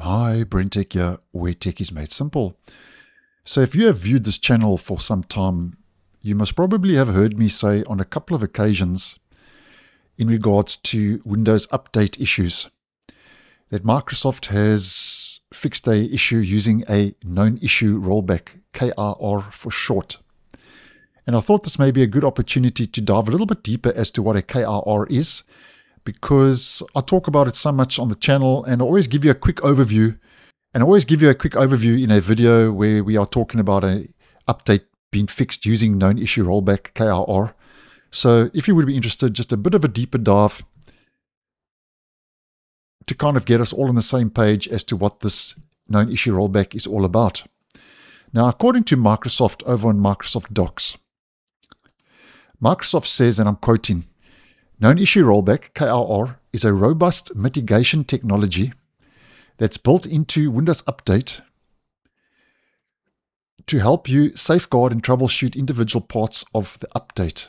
Hi, BrenTech here, where tech is made simple. So if you have viewed this channel for some time, you must probably have heard me say on a couple of occasions in regards to Windows Update issues that Microsoft has fixed a issue using a known issue rollback, KIR for short. And I thought this may be a good opportunity to dive a little bit deeper as to what a KIR is because I talk about it so much on the channel and I always give you a quick overview. And I always give you a quick overview in a video where we are talking about a update being fixed using known issue rollback KIR. So if you would be interested, just a bit of a deeper dive to kind of get us all on the same page as to what this known issue rollback is all about. Now, according to Microsoft over on Microsoft Docs, Microsoft says, and I'm quoting, Known issue rollback, KIR, is a robust mitigation technology that's built into Windows Update to help you safeguard and troubleshoot individual parts of the update.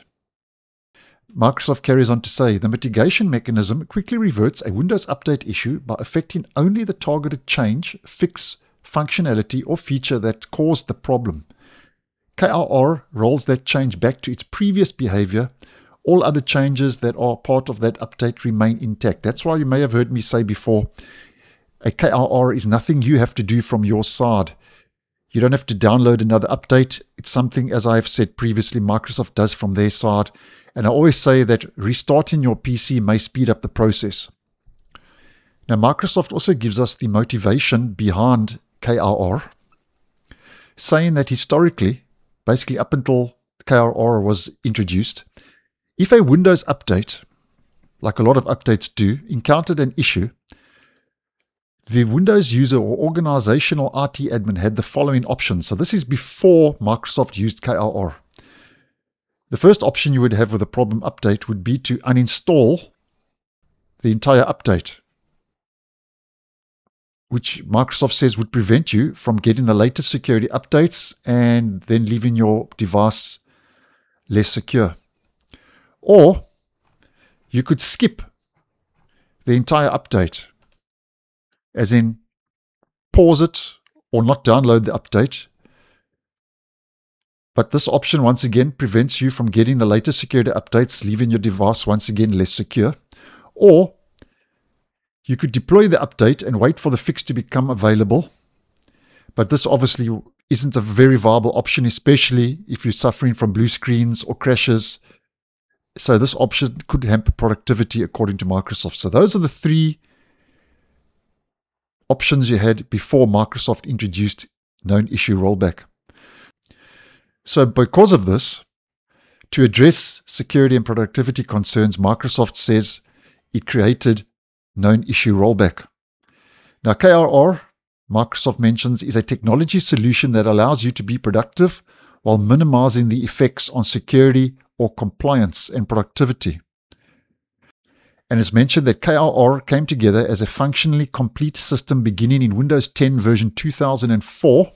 Microsoft carries on to say the mitigation mechanism quickly reverts a Windows Update issue by affecting only the targeted change, fix, functionality, or feature that caused the problem. KIR rolls that change back to its previous behavior all other changes that are part of that update remain intact. That's why you may have heard me say before a KIR is nothing you have to do from your side. You don't have to download another update. It's something, as I've said previously, Microsoft does from their side. And I always say that restarting your PC may speed up the process. Now, Microsoft also gives us the motivation behind KIR, saying that historically, basically up until KIR was introduced, if a Windows update, like a lot of updates do, encountered an issue, the Windows user or organizational IT admin had the following options. So this is before Microsoft used KIR. The first option you would have with a problem update would be to uninstall the entire update, which Microsoft says would prevent you from getting the latest security updates and then leaving your device less secure. Or you could skip the entire update, as in pause it or not download the update. But this option once again prevents you from getting the latest security updates, leaving your device once again less secure. Or you could deploy the update and wait for the fix to become available. But this obviously isn't a very viable option, especially if you're suffering from blue screens or crashes so this option could hamper productivity according to Microsoft. So those are the three options you had before Microsoft introduced known issue rollback. So because of this, to address security and productivity concerns, Microsoft says it created known issue rollback. Now KIR, Microsoft mentions, is a technology solution that allows you to be productive while minimizing the effects on security or compliance and productivity. And it's mentioned that KIR came together as a functionally complete system beginning in Windows 10 version 2004.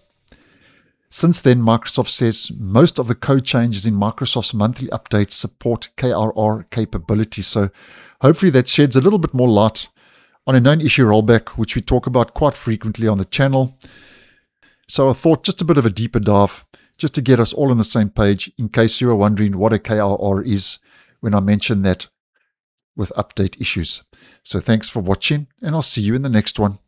Since then, Microsoft says most of the code changes in Microsoft's monthly updates support KIR capability. So hopefully that sheds a little bit more light on a known issue rollback, which we talk about quite frequently on the channel. So I thought just a bit of a deeper dive just to get us all on the same page in case you are wondering what a KIR is when I mention that with update issues. So thanks for watching and I'll see you in the next one.